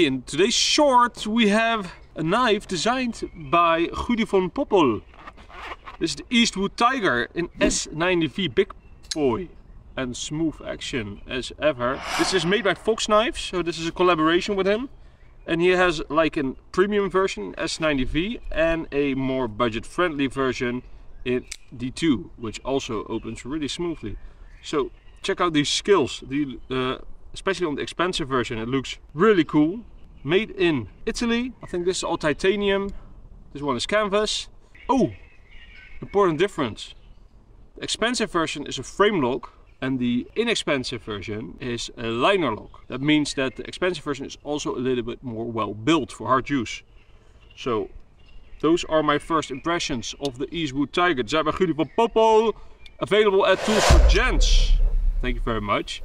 In today's short we have a knife designed by Gudy van Poppel. This is the Eastwood Tiger in S90V Big Boy and smooth action as ever. This is made by Fox Knives, so this is a collaboration with him. And he has like a premium version S90V and a more budget friendly version in D2, which also opens really smoothly. So check out these skills, the, uh, especially on the expensive version, it looks really cool. Made in Italy, I think this is all titanium, this one is canvas. Oh, important difference. The expensive version is a frame lock and the inexpensive version is a liner lock. That means that the expensive version is also a little bit more well built for hard use. So those are my first impressions of the Eastwood Tiger. Designed by Gudy van Poppel. Available at Tools for Gents. Thank you very much.